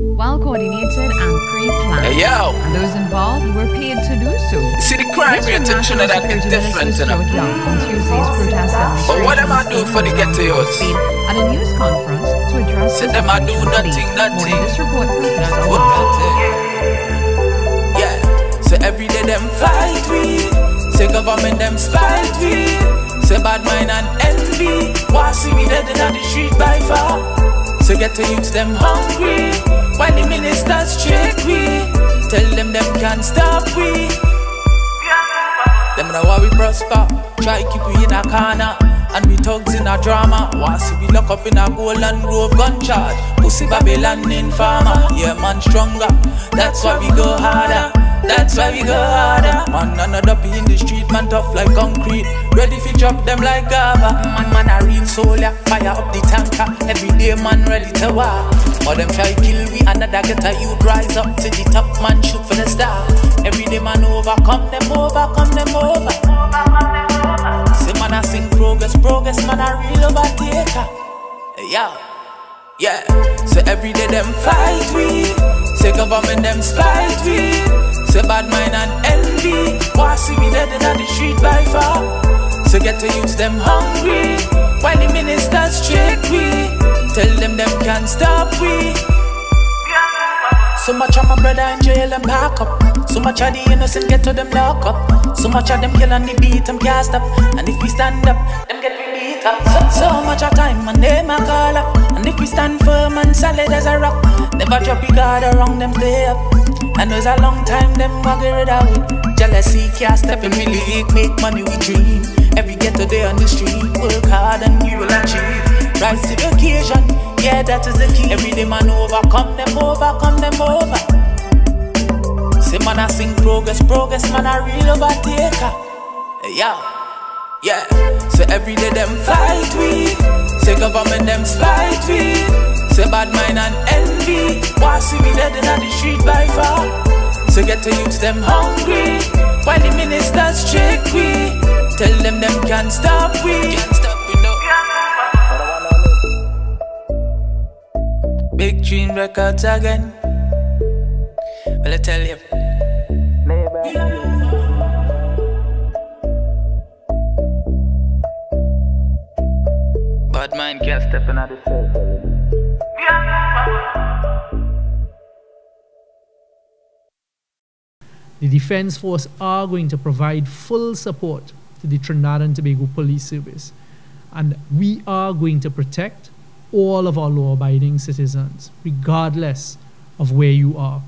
well coordinated and pre-planned. Hey, yo. And those involved were paid to do so. See the crime This rate in National Trinidad is different, Minister you know. Young on Tuesday's protest demonstration. But what am I doing for the ghetto youths? At a news conference to address Say the them I do nothing. More nothing. on this report from Lisa What Watson. that Yeah, so every day them fight we. Say government them spite we. Say bad mind and envy. Why see we dead in the street by far? So get to youth them hungry. While the ministers trick we. Tell them them can't stop we. Them know why we prosper. Try keep we in a corner. And we thugs in a drama. See we lock up in a golden grove gun charge. Pussy Babylon in farmer. Yeah, man stronger. That's why we go harder. That's why we go harder. Man, another be in the street, man tough like concrete. Ready fi drop them like Gava. Man, man, a real soldier. Fire up the tanker. Every day, man, ready to war. Or them try kill we, another get a youth rise up to the top, man, shoot for the star. Every day, man, overcome them, overcome them, over. Say man I sing progress, progress man I real overtaker. Yeah, yeah. So every day them fight we. Say government them spite we. Say bad mind and envy. Why see we dead in the street by far? So get to use them hungry. While the them them can't stop we. So much of my brother in jail and back up. So much of the innocent get to them lock up. So much of them kill on the beat them can't stop. And if we stand up, them get we beat up. So, so much of time my name I call up. And if we stand firm and solid as a rock, never drop your guard around them stay up. And there's a long time them I get rid of. Jealousy can't step in me make money we dream. Every ghetto day on the street, work hard and you will achieve. Rise to the occasion, yeah, that is the key. Every day, man, overcome them, overcome them over. Say, man, I sing progress, progress, man, I real overtaker. Yeah, yeah. So every day, them fight we. Say, government, them spite we. Say, bad mind and envy. Why see we dead in the street by far? So get to use them hungry. While the ministers trick we. Tell them, them can't stop we. Big Dream Records again. Well, I tell you. Bad mind can't step in at the The Defence Force are going to provide full support to the Trinidad and Tobago Police Service, and we are going to protect all of our law abiding citizens, regardless of where you are.